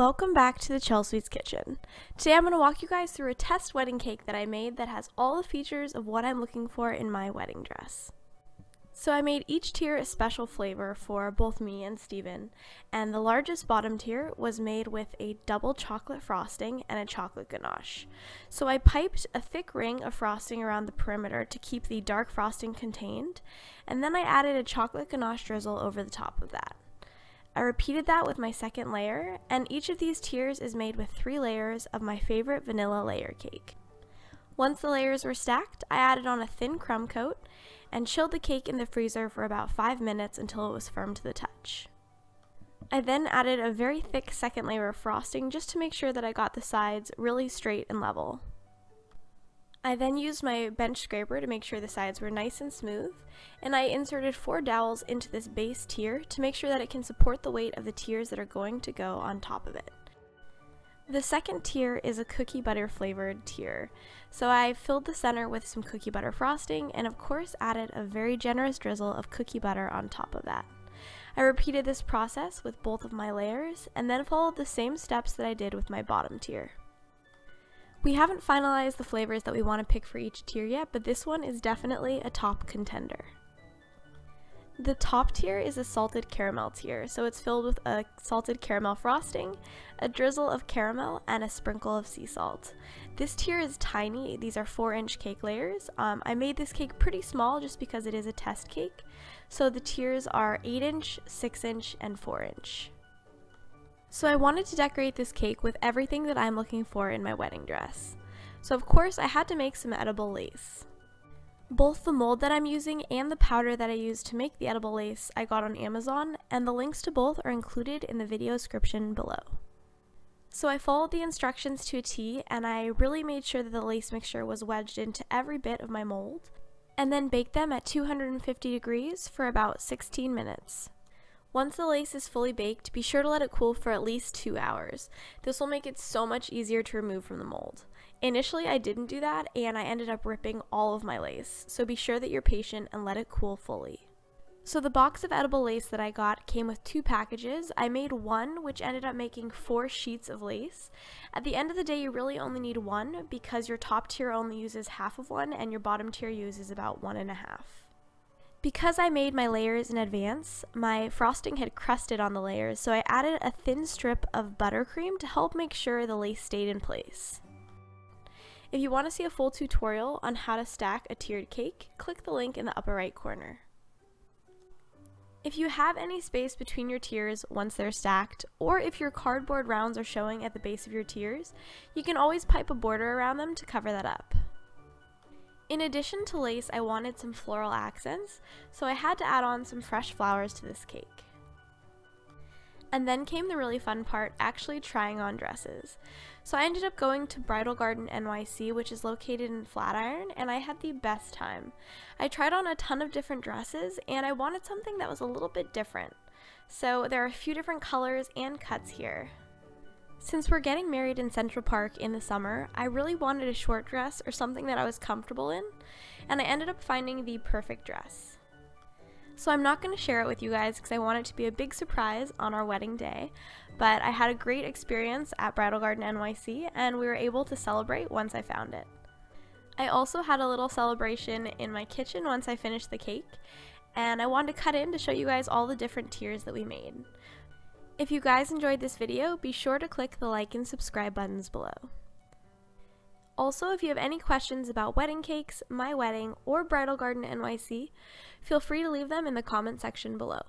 Welcome back to the Chelsweets kitchen. Today I'm going to walk you guys through a test wedding cake that I made that has all the features of what I'm looking for in my wedding dress. So I made each tier a special flavor for both me and Stephen, and the largest bottom tier was made with a double chocolate frosting and a chocolate ganache. So I piped a thick ring of frosting around the perimeter to keep the dark frosting contained, and then I added a chocolate ganache drizzle over the top of that. I repeated that with my second layer, and each of these tiers is made with three layers of my favorite vanilla layer cake. Once the layers were stacked, I added on a thin crumb coat and chilled the cake in the freezer for about 5 minutes until it was firm to the touch. I then added a very thick second layer of frosting just to make sure that I got the sides really straight and level. I then used my bench scraper to make sure the sides were nice and smooth, and I inserted four dowels into this base tier to make sure that it can support the weight of the tiers that are going to go on top of it. The second tier is a cookie butter flavored tier, so I filled the center with some cookie butter frosting and of course added a very generous drizzle of cookie butter on top of that. I repeated this process with both of my layers and then followed the same steps that I did with my bottom tier. We haven't finalized the flavors that we want to pick for each tier yet, but this one is definitely a top contender. The top tier is a salted caramel tier, so it's filled with a salted caramel frosting, a drizzle of caramel, and a sprinkle of sea salt. This tier is tiny, these are 4 inch cake layers. Um, I made this cake pretty small just because it is a test cake, so the tiers are 8 inch, 6 inch, and 4 inch. So I wanted to decorate this cake with everything that I'm looking for in my wedding dress. So of course I had to make some edible lace. Both the mold that I'm using and the powder that I used to make the edible lace I got on Amazon, and the links to both are included in the video description below. So I followed the instructions to a T and I really made sure that the lace mixture was wedged into every bit of my mold, and then baked them at 250 degrees for about 16 minutes. Once the lace is fully baked, be sure to let it cool for at least two hours. This will make it so much easier to remove from the mold. Initially, I didn't do that and I ended up ripping all of my lace, so be sure that you're patient and let it cool fully. So the box of edible lace that I got came with two packages. I made one, which ended up making four sheets of lace. At the end of the day, you really only need one because your top tier only uses half of one and your bottom tier uses about one and a half. Because I made my layers in advance, my frosting had crusted on the layers, so I added a thin strip of buttercream to help make sure the lace stayed in place. If you want to see a full tutorial on how to stack a tiered cake, click the link in the upper right corner. If you have any space between your tiers once they're stacked, or if your cardboard rounds are showing at the base of your tiers, you can always pipe a border around them to cover that up. In addition to lace, I wanted some floral accents, so I had to add on some fresh flowers to this cake. And then came the really fun part, actually trying on dresses. So I ended up going to Bridal Garden NYC, which is located in Flatiron, and I had the best time. I tried on a ton of different dresses, and I wanted something that was a little bit different. So there are a few different colors and cuts here. Since we're getting married in Central Park in the summer, I really wanted a short dress or something that I was comfortable in, and I ended up finding the perfect dress. So I'm not going to share it with you guys because I want it to be a big surprise on our wedding day, but I had a great experience at Bridal Garden NYC and we were able to celebrate once I found it. I also had a little celebration in my kitchen once I finished the cake, and I wanted to cut in to show you guys all the different tiers that we made. If you guys enjoyed this video, be sure to click the like and subscribe buttons below. Also, if you have any questions about wedding cakes, my wedding, or Bridal Garden NYC, feel free to leave them in the comment section below.